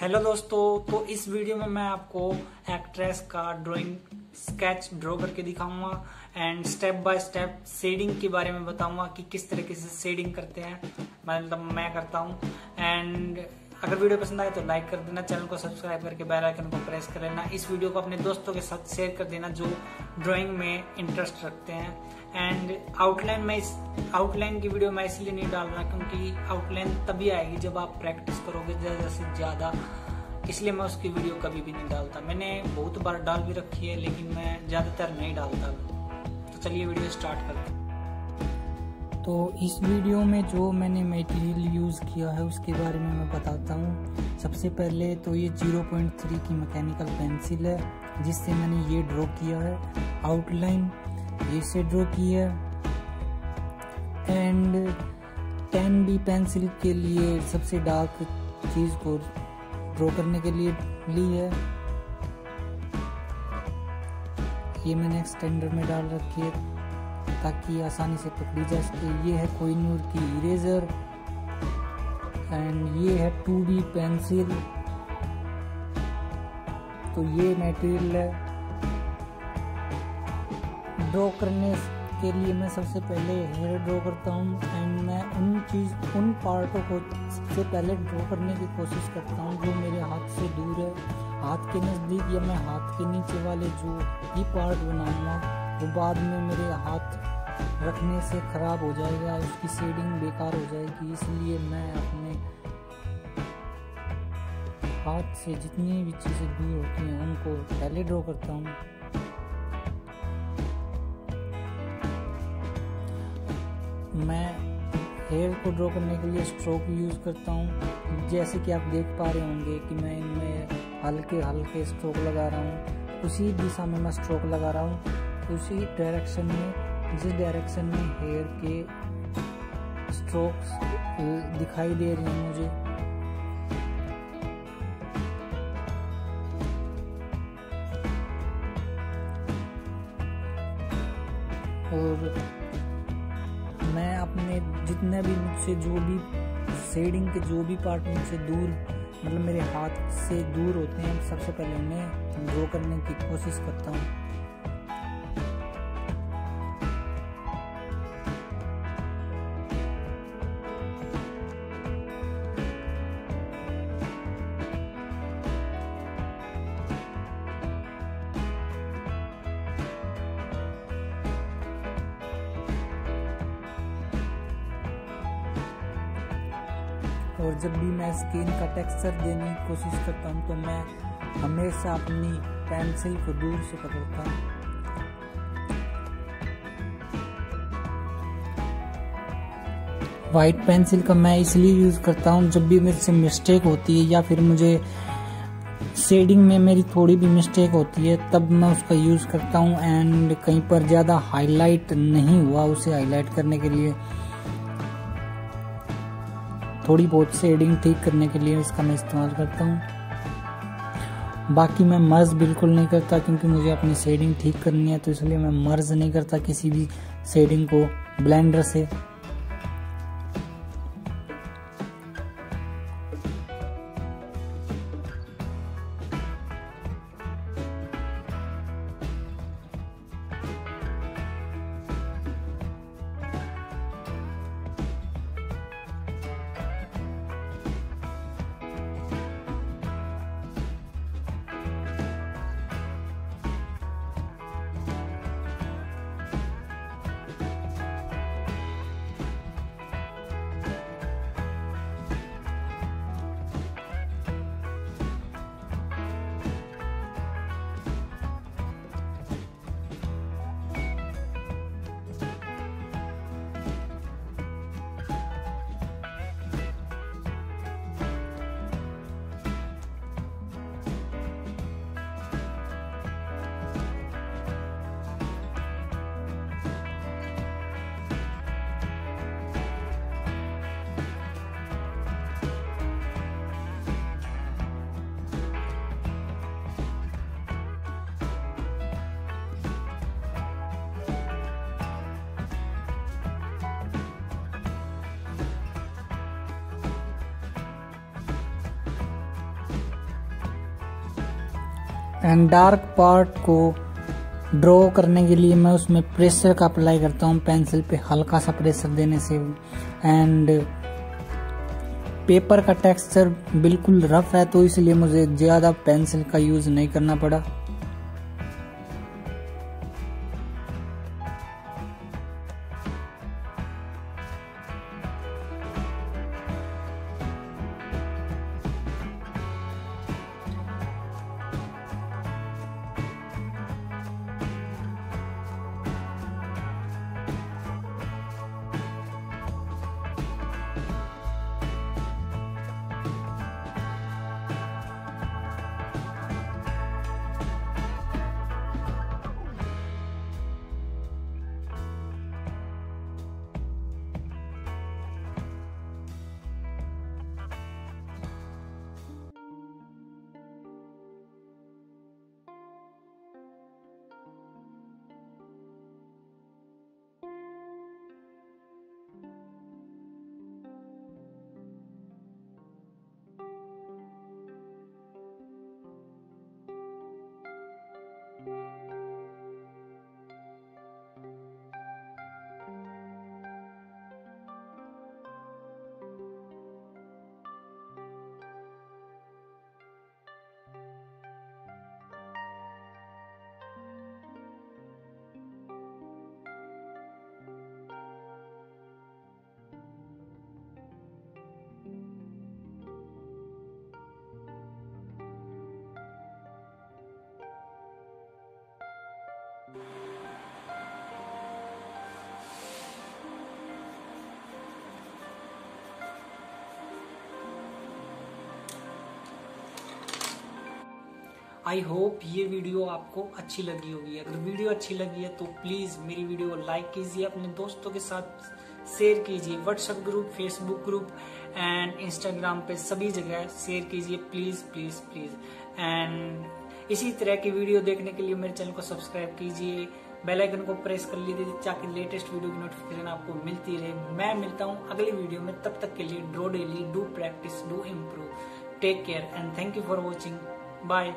Hello दोस्तों तो इस वीडियो में मैं आपको एक्ट्रेस का ड्राइंग स्केच ड्रॉ करके दिखाऊँगा and step by step shading के बारे में बताऊँगा कि किस तरीके से शेडिंग करते हैं। मतलब मैं करता हूँ। एंड अगर वीडियो पसंद आए तो लाइक कर देना, चैनल को सब्सक्राइब करके बेल आइकन को प्रेस कर लेना। इस वीडियो को अपने दोस्तों के साथ शेयर कर देना जो ड्राइंग में इंटरेस्ट रखते हैं। एंड आउटलाइन में इस आउटलाइन की वीडियो मैं इसलिए नहीं डाल रहा क्योंकि आउटलाइन तभी आएगी जब आप प्रैक्टिस करोगे ज़्यादा से ज़्यादा। इसलिए मैं उसकी वीडियो कभी भी नहीं डालता। मैंने बहुत बार डाल भी रखी है, लेकिन मैं ज़्यादातर नहीं डालता। तो चलिए वीडियो स्टार्ट करते हैं। तो इस वीडियो में जो मैंने मटेरियल यूज़ किया है, उसके बारे में मैं बताता हूँ। सबसे पहले तो ये 0.3 की मैकेनिकल पेंसिल है। जिससे मैंने ये ड्रॉ किया है आउटलाइन ये से ड्रॉ किया एंड टेन बी पेंसिल के लिए सबसे डार्क चीज़ को ड्रॉ करने के लिए ली है। ये मैंने एक्सटेंडर में डाल रखी है ताकि आसानी से पकड़ी जा सके। ये है कोइनूर की इरेजर एंड ये है टू बी पेंसिल तो ये मटेरियल ड्रॉ करने के लिए मैं सबसे पहले हेयर ड्रॉ करता हूँ एंड मैं उन चीज़, उन पार्टों को सबसे पहले ड्रॉ करने की कोशिश करता हूँ जो मेरे हाथ से दूर है। हाथ के नज़दीक या मैं हाथ के नीचे वाले जो भी पार्ट बनाऊँगा, वो बाद में मेरे हाथ रखने से ख़राब हो जाएगा, उसकी शेडिंग बेकार हो जाएगी। इसलिए मैं अपने हाथ से जितनी भी चीज़ें दूर होती हैं, उनको पहले ड्रॉ करता हूँ। मैं हेयर को ड्रॉ करने के लिए स्ट्रोक यूज़ करता हूँ। जैसे कि आप देख पा रहे होंगे कि मैं इनमें हल्के हल्के स्ट्रोक लगा रहा हूँ। उसी दिशा में मैं स्ट्रोक लगा रहा हूँ। उसी डायरेक्शन में, जिस डायरेक्शन में हेयर के स्ट्रोक्स दिखाई दे रहे हैं मुझे और मैं अपने जितने भी मुझसे जो भी शेडिंग के जो भी पार्ट मुझसे दूर मतलब मेरे हाथ से दूर होते हैं, सबसे पहले उन्हें ड्रॉ करने की कोशिश करता हूँ। और जब भी मैं स्किन का टेक्सचर देने की कोशिश करता हूँ तो मैं हमेशा अपनी पेंसिल को दूर से पकड़ता हूँ। वाइट पेंसिल का मैं इसलिए यूज़ करता हूँ, जब भी मेरे से मिस्टेक होती है या फिर मुझे शेडिंग में मेरी थोड़ी भी मिस्टेक होती है, तब मैं उसका यूज़ करता हूँ। एंड कहीं पर ज़्यादा हाईलाइट नहीं हुआ उसे हाईलाइट करने के लिए थोड़ी बहुत शेडिंग ठीक करने के लिए इसका मैं इस्तेमाल करता हूँ। बाकी मैं मर्ज बिल्कुल नहीं करता क्योंकि मुझे अपनी शेडिंग ठीक करनी है तो इसलिए मैं मर्ज नहीं करता किसी भी शेडिंग को। ब्लेंडर से एंड डार्क पार्ट को ड्रॉ करने के लिए मैं उसमें प्रेशर का अप्लाई करता हूँ पेंसिल पे हल्का सा प्रेशर देने से। एंड पेपर का टेक्सचर बिल्कुल रफ है तो इसलिए मुझे ज़्यादा पेंसिल का यूज़ नहीं करना पड़ा। आई होप ये वीडियो आपको अच्छी लगी होगी। अगर वीडियो अच्छी लगी है तो प्लीज़ मेरी वीडियो लाइक कीजिए, अपने दोस्तों के साथ शेयर कीजिए। WhatsApp group Facebook group and Instagram पे सभी जगह शेयर कीजिए। प्लीज़ प्लीज़ प्लीज़ एंड इसी तरह की वीडियो देखने के लिए मेरे चैनल को सब्सक्राइब कीजिए। बेल आइकन को प्रेस कर लीजिए ताकि लेटेस्ट वीडियो की नोटिफिकेशन आपको मिलती रहे। मैं मिलता हूँ अगली वीडियो में। तब तक के लिए draw daily do practice do improve take care and thank you for watching bye